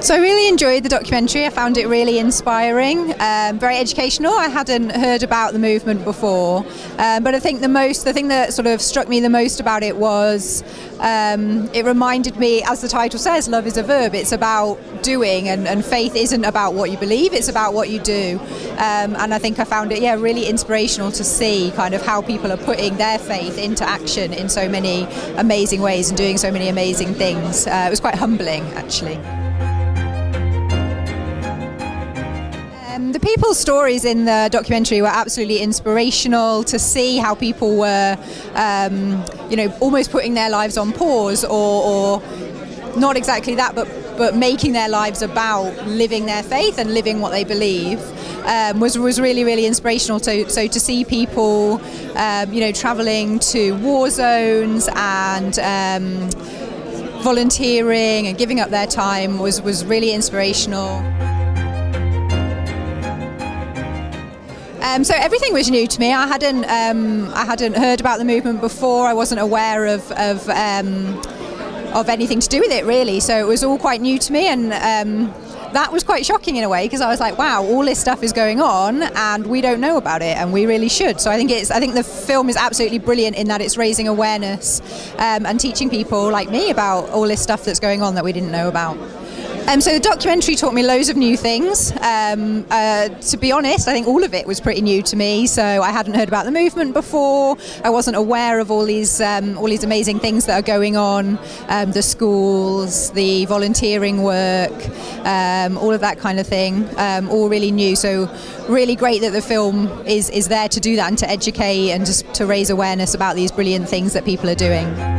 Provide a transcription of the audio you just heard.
So I really enjoyed the documentary. I found it really inspiring, um, very educational. I hadn't heard about the movement before, um, but I think the most, the thing that sort of struck me the most about it was um, it reminded me, as the title says, love is a verb. It's about doing, and, and faith isn't about what you believe; it's about what you do. Um, and I think I found it, yeah, really inspirational to see kind of how people are putting their faith into action in so many amazing ways and doing so many amazing things. Uh, it was quite humbling, actually. Um, the people's stories in the documentary were absolutely inspirational to see how people were, um, you know, almost putting their lives on pause or, or not exactly that, but but making their lives about living their faith and living what they believe um, was was really really inspirational. So so to see people, um, you know, traveling to war zones and. Um, volunteering and giving up their time was, was really inspirational. Um, so everything was new to me. I hadn't um, I hadn't heard about the movement before. I wasn't aware of of, um, of anything to do with it really. So it was all quite new to me, and um, that was quite shocking in a way because I was like, wow, all this stuff is going on, and we don't know about it, and we really should. So I think it's I think the film is absolutely brilliant in that it's raising awareness um, and teaching people like me about all this stuff that's going on that we didn't know about. Um, so the documentary taught me loads of new things. Um, uh, to be honest, I think all of it was pretty new to me. So I hadn't heard about the movement before. I wasn't aware of all these um, all these amazing things that are going on, um, the schools, the volunteering work, um, all of that kind of thing. Um, all really new. So really great that the film is is there to do that and to educate and just to raise awareness about these brilliant things that people are doing.